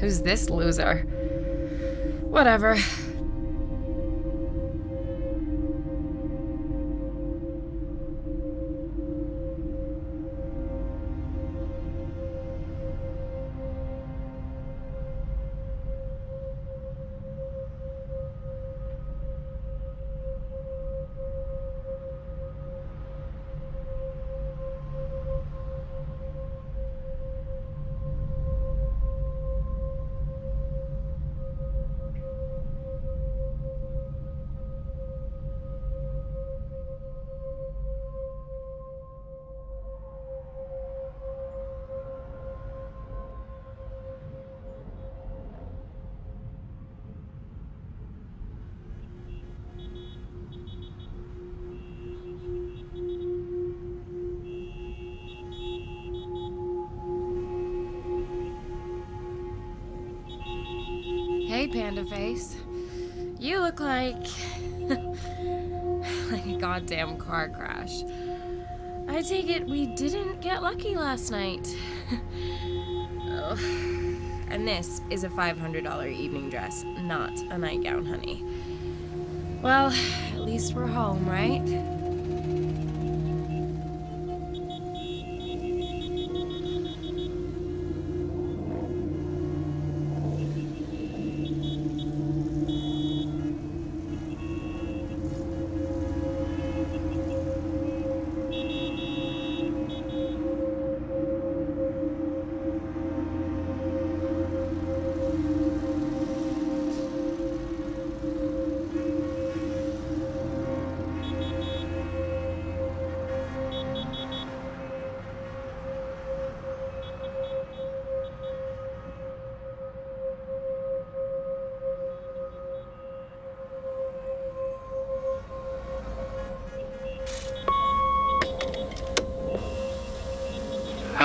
Who's this loser? Whatever. Panda Face. You look like. like a goddamn car crash. I take it we didn't get lucky last night. Ugh. And this is a $500 evening dress, not a nightgown, honey. Well, at least we're home, right?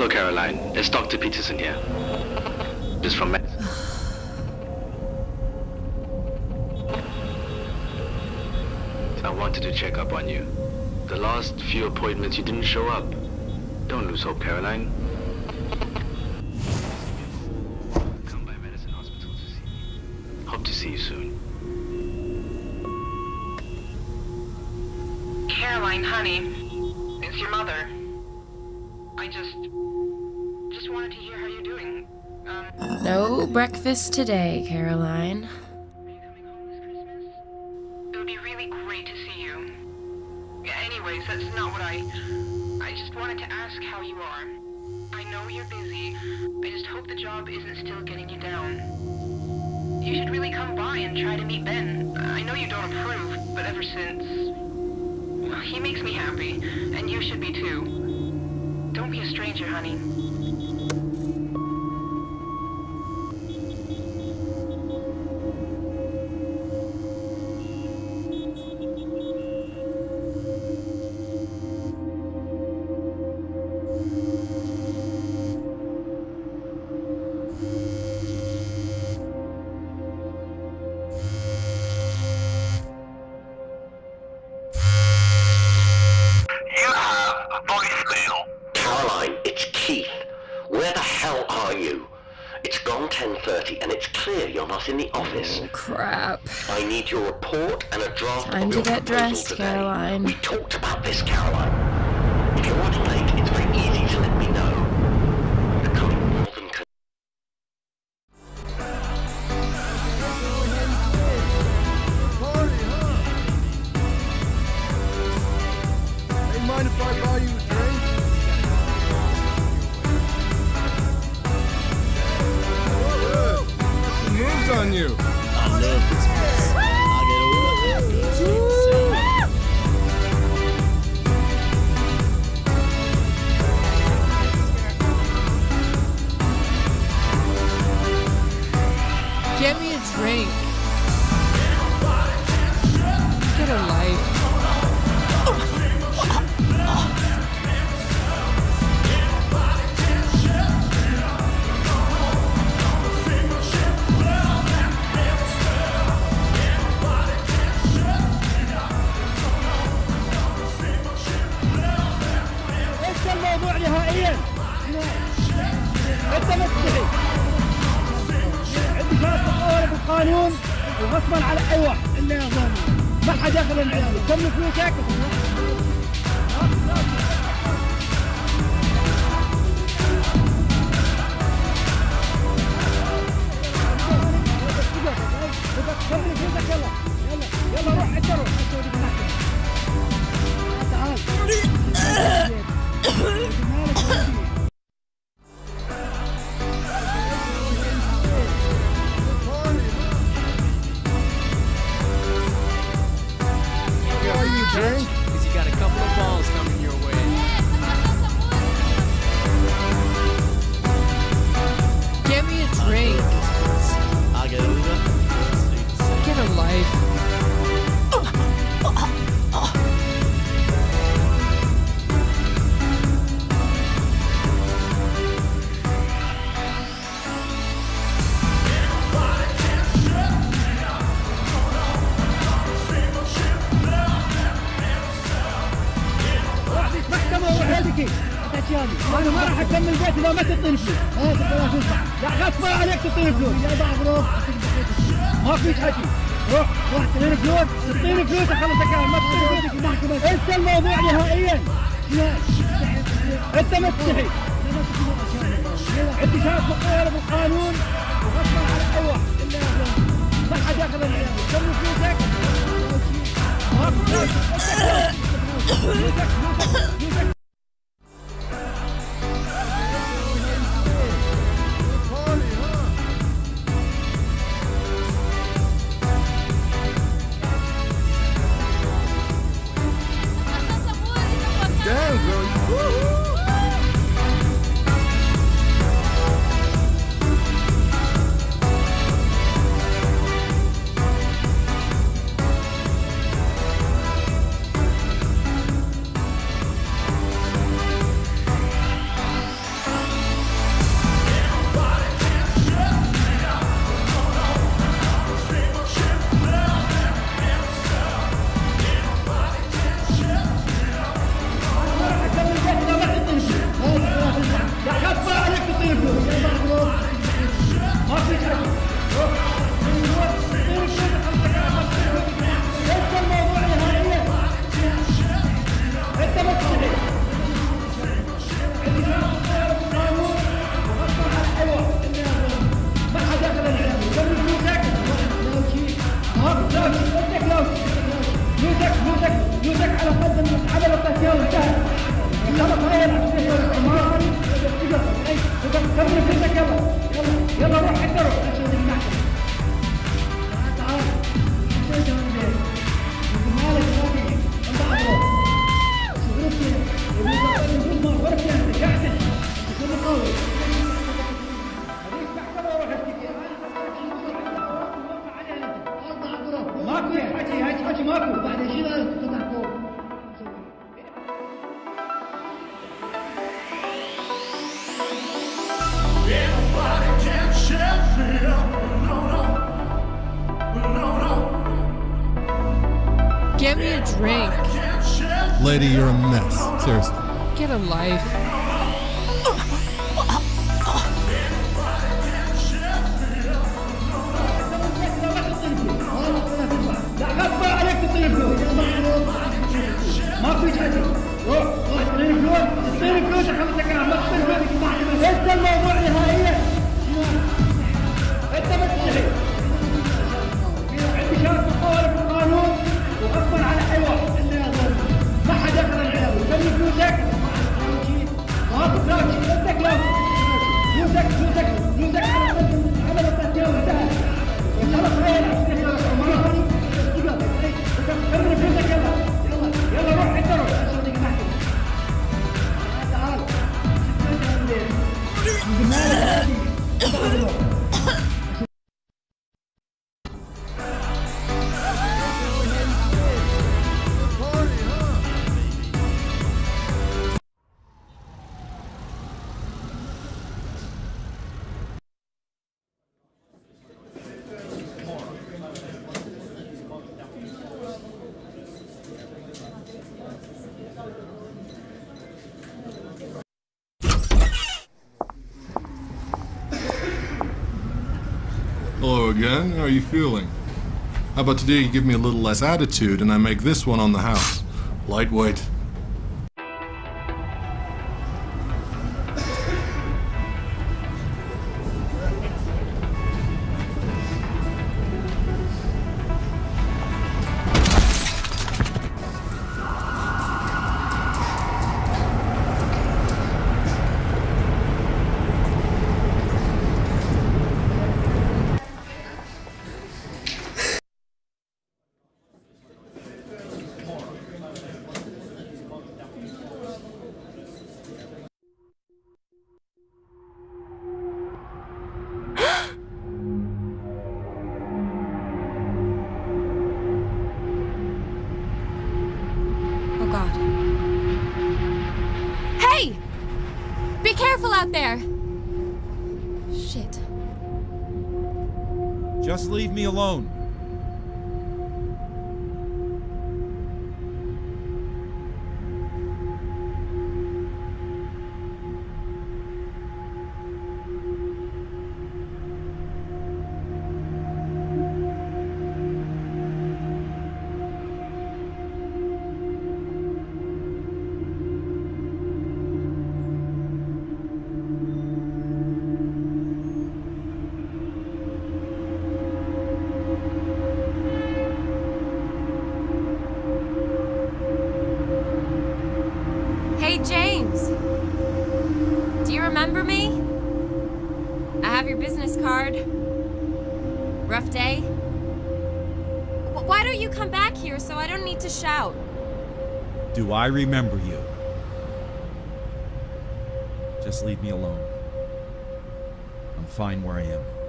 Hello, Caroline. It's Dr. Peterson here. Just from Med- I wanted to check up on you. The last few appointments you didn't show up. Don't lose hope, Caroline. Come by Medicine Hospital to see me. Hope to see you soon. Caroline, honey, it's your mother. Breakfast today, Caroline. It would be really great to see you. Anyways, that's not what I. I just wanted to ask how you are. I know you're busy. I just hope the job isn't still getting you down. You should really come by and try to meet Ben. I know you don't approve, but ever since. He makes me happy, and you should be too. Don't be a stranger, honey. Time to get dressed, today. Caroline. We talked about this, Caroline. If you're late, it's very easy to let me know. انت ما انت ما تطور بالقانون وغصبا على أي واحد. إلا يا ظالم ما حد ياخذ من فلوسك؟ 見たくない。City, you're a mess. Seriously. Get a life. Again. How are you feeling? How about today you give me a little less attitude and I make this one on the house? Lightweight. Careful out there! Shit. Just leave me alone. Remember me? I have your business card. Rough day? Why don't you come back here so I don't need to shout? Do I remember you? Just leave me alone. I'm fine where I am.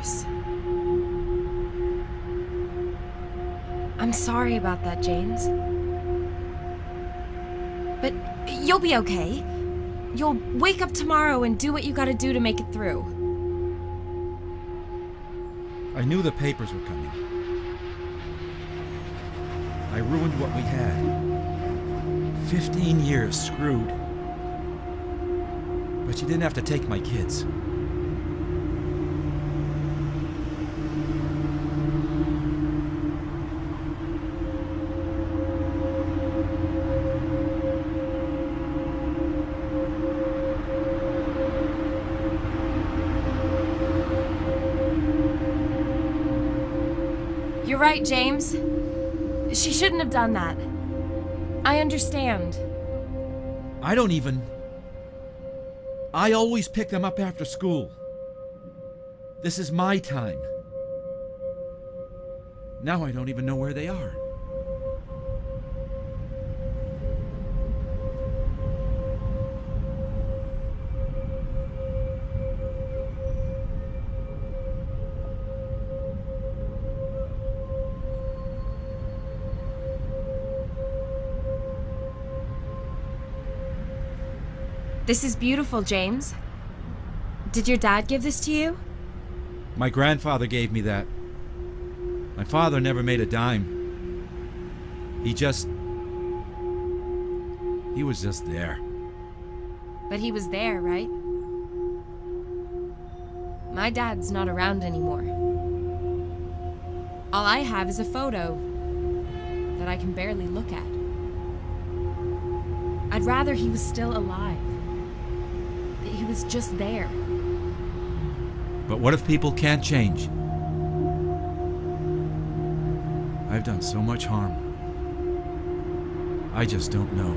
Divorce. I'm sorry about that, James. But you'll be okay. You'll wake up tomorrow and do what you gotta do to make it through. I knew the papers were coming. I ruined what we had. Fifteen years screwed. But you didn't have to take my kids. Right, James. She shouldn't have done that. I understand. I don't even. I always pick them up after school. This is my time. Now I don't even know where they are. This is beautiful, James. Did your dad give this to you? My grandfather gave me that. My father never made a dime. He just. He was just there. But he was there, right? My dad's not around anymore. All I have is a photo that I can barely look at. I'd rather he was still alive. Was just there. But what if people can't change? I've done so much harm. I just don't know.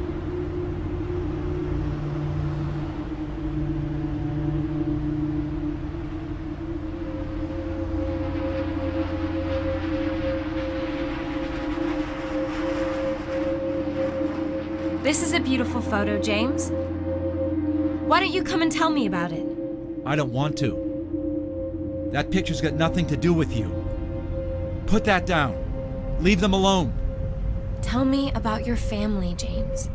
This is a beautiful photo, James. Why don't you come and tell me about it? I don't want to. That picture's got nothing to do with you. Put that down. Leave them alone. Tell me about your family, James.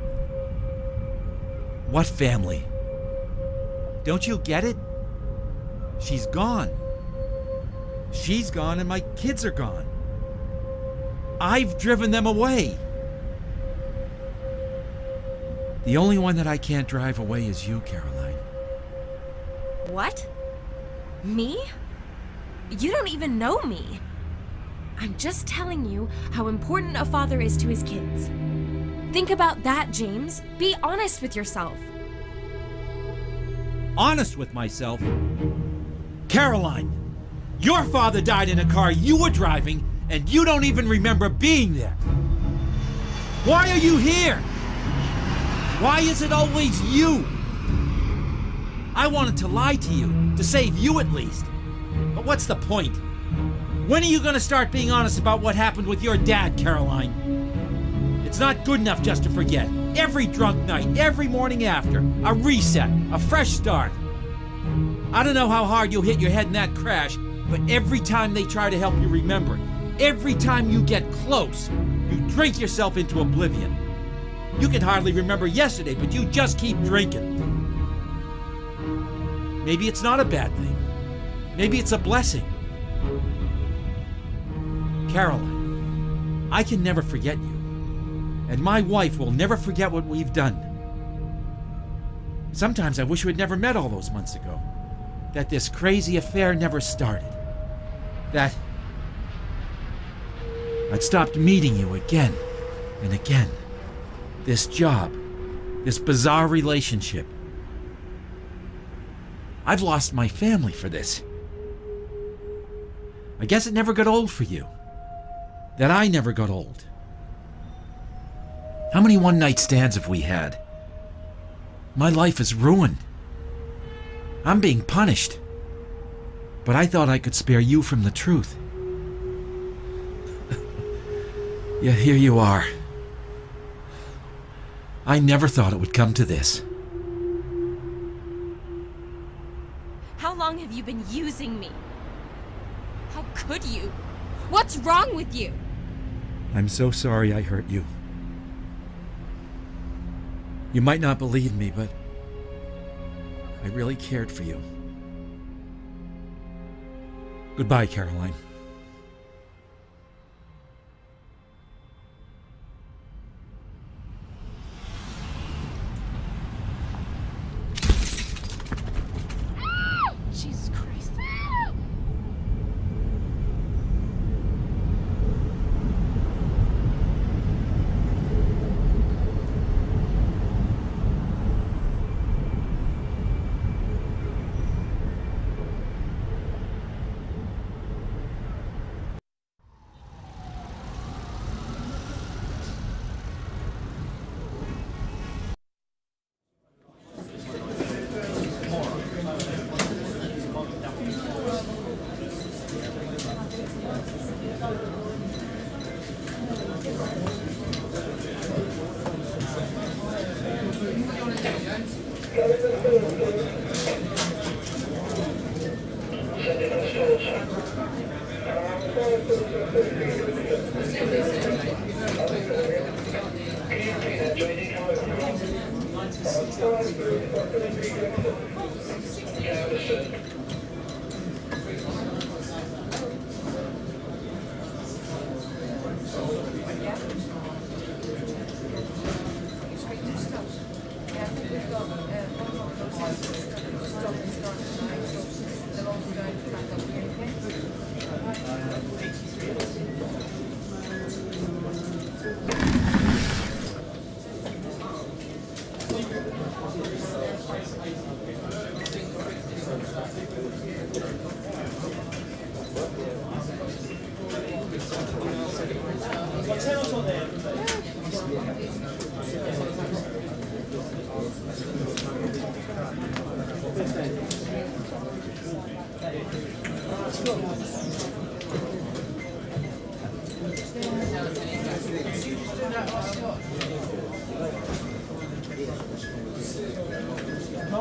What family? Don't you get it? She's gone. She's gone and my kids are gone. I've driven them away. The only one that I can't drive away is you, Caroline. What? Me? You don't even know me. I'm just telling you how important a father is to his kids. Think about that, James. Be honest with yourself. Honest with myself. Caroline, your father died in a car you were driving, and you don't even remember being there. Why are you here? Why is it always you? I wanted to lie to you, to save you at least. But what's the point? When are you gonna start being honest about what happened with your dad, Caroline? It's not good enough just to forget. Every drunk night, every morning after, a reset, a fresh start. I don't know how hard you'll hit your head in that crash, but every time they try to help you remember, every time you get close, you drink yourself into oblivion. You can hardly remember yesterday, but you just keep drinking. Maybe it's not a bad thing. Maybe it's a blessing. Caroline, I can never forget you. And my wife will never forget what we've done. Sometimes I wish we had never met all those months ago. That this crazy affair never started. That I'd stopped meeting you again and again. This job, this bizarre relationship. I've lost my family for this. I guess it never got old for you. That I never got old. How many one night stands have we had? My life is ruined. I'm being punished. But I thought I could spare you from the truth. Yet here you are. I never thought it would come to this. How long have you been using me? How could you? What's wrong with you? I'm so sorry I hurt you. You might not believe me, but I really cared for you. Goodbye, Caroline.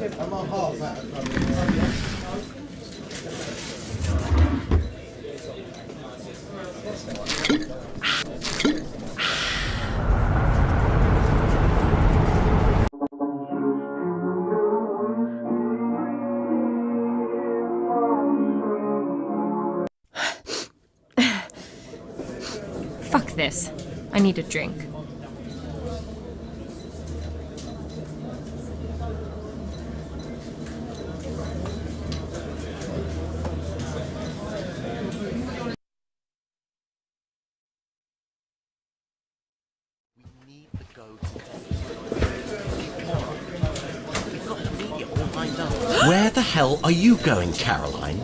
Nonsense. Fuck this. I need a drink. Are you going, Caroline?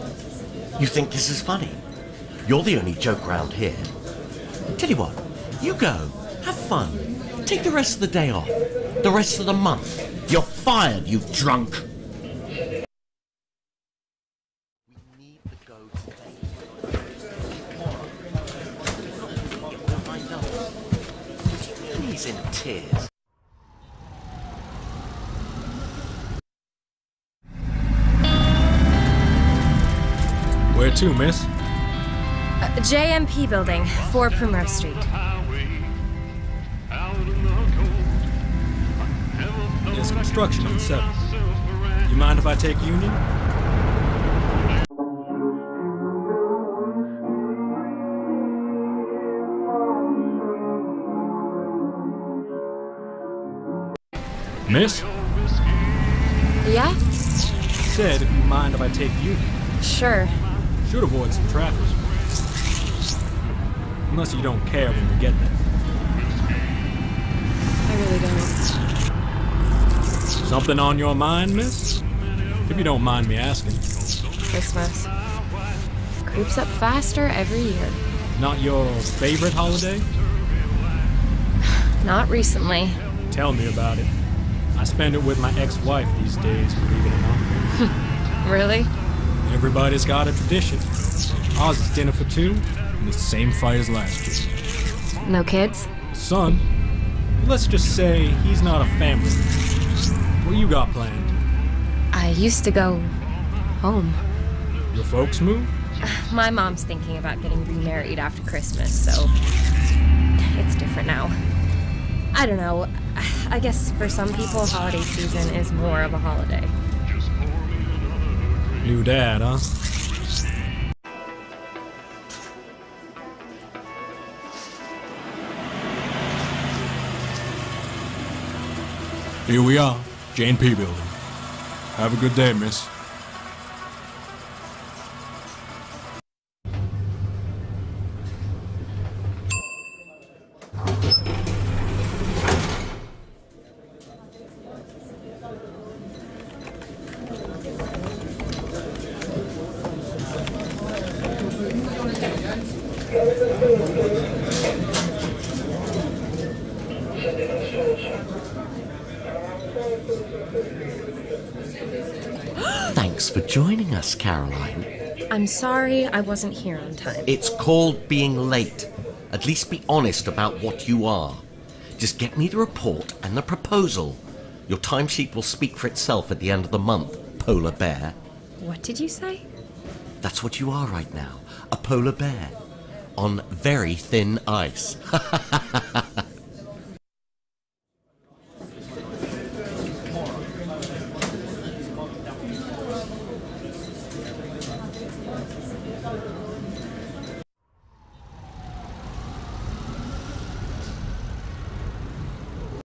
You think this is funny? You're the only joke round here. Tell you what, you go, have fun. Take the rest of the day off. The rest of the month. You're fired, you drunk. To, miss? Uh, JMP building, 4 Primrose Street. There's construction on 7. You mind if I take Union? Miss? Yeah? Said if you mind if I take Union. Sure. Should avoid some traffic. Unless you don't care when we get there. I really don't. Something on your mind, miss? If you don't mind me asking. Christmas. Creeps up faster every year. Not your favorite holiday? Not recently. Tell me about it. I spend it with my ex-wife these days, believe it or not. Really? Everybody's got a tradition. Ours is dinner for two, and the same fight as last year. No kids? Son, let's just say he's not a family. What you got planned? I used to go home. Your folks move? My mom's thinking about getting remarried after Christmas, so it's different now. I don't know. I guess for some people, holiday season is more of a holiday. New dad, huh? Here we are, Jane P. Building. Have a good day, miss. Thanks for joining us, Caroline. I'm sorry I wasn't here on time. It's called being late. At least be honest about what you are. Just get me the report and the proposal. Your timesheet will speak for itself at the end of the month, polar bear. What did you say? That's what you are right now, a polar bear. On very thin ice.